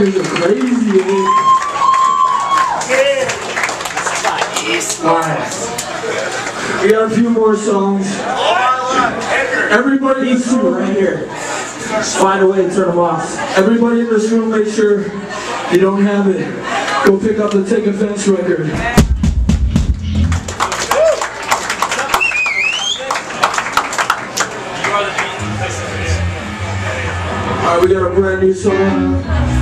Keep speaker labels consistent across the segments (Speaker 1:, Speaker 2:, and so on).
Speaker 1: are crazy, eh? Alright. We got a few more songs. Everybody needs to right here. Find a way to turn them off. Everybody in this room, make sure you don't have it. Go pick up the Take Offense record. Alright, we got a brand new song.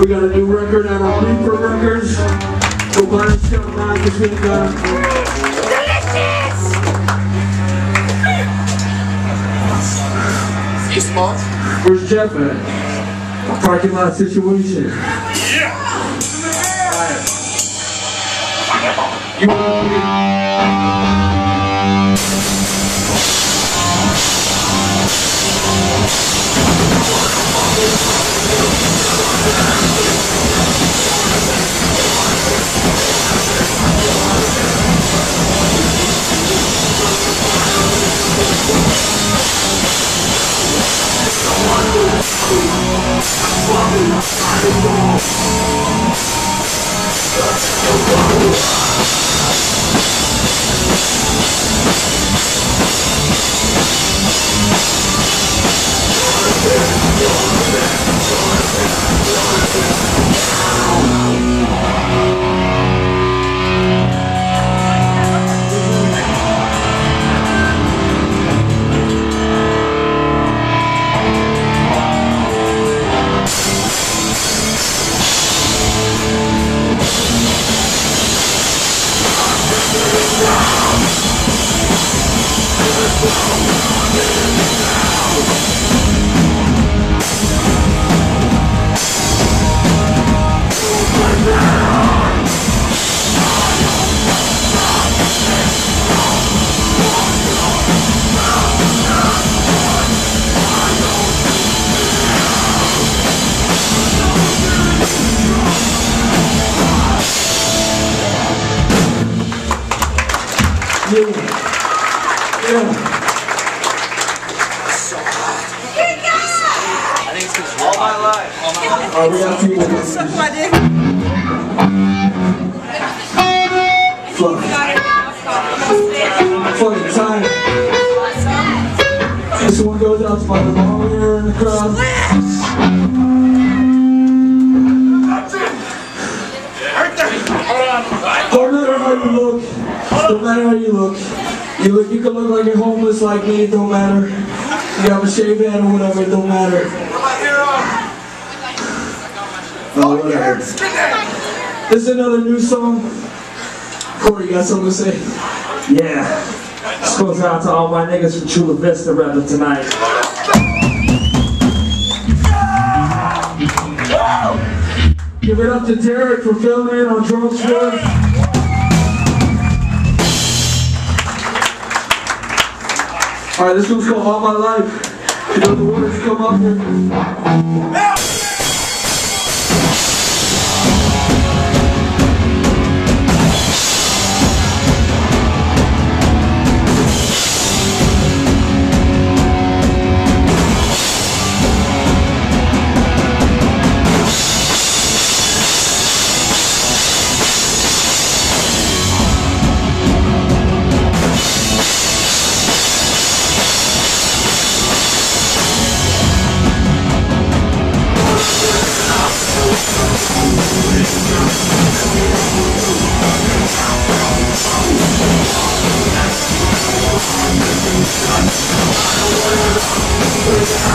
Speaker 1: We got a new record out on Reaper Records. Go buy sell it now, because we got
Speaker 2: You smart?
Speaker 1: Where's Jeff at? Parking lot situation. You want 何? Yeah. Yeah.
Speaker 2: All my life. All my life.
Speaker 1: Alright, we got a few more. Fuck. Fucking time. This one goes out to my lawyer in the crowd. You look. You can look like you're homeless like me. It don't matter. You have a shaved head or whatever. It don't matter. Oh, whatever. This is another new song. Corey, you got something to say?
Speaker 3: Yeah. This goes out to all my niggas from Chula Vista rather tonight.
Speaker 1: Give it up to Derek for filling in on Drunk Swift. Alright, this one's called All My Life. You know the Yeah.